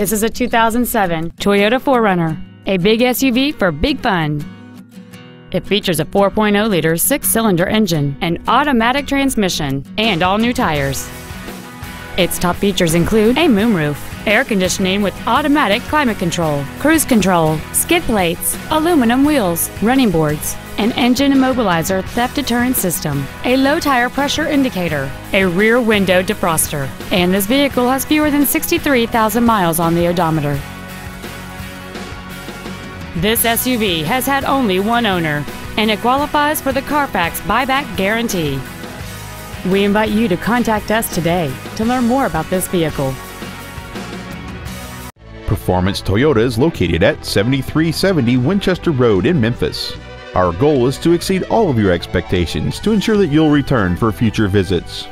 This is a 2007 Toyota 4Runner, a big SUV for big fun. It features a 4.0-liter six-cylinder engine, an automatic transmission, and all new tires. Its top features include a moonroof, air conditioning with automatic climate control, cruise control, skid plates, aluminum wheels, running boards, an engine immobilizer theft deterrent system, a low tire pressure indicator, a rear window defroster, and this vehicle has fewer than 63,000 miles on the odometer. This SUV has had only one owner, and it qualifies for the Carfax buyback guarantee. We invite you to contact us today to learn more about this vehicle. Performance Toyota is located at 7370 Winchester Road in Memphis. Our goal is to exceed all of your expectations to ensure that you'll return for future visits.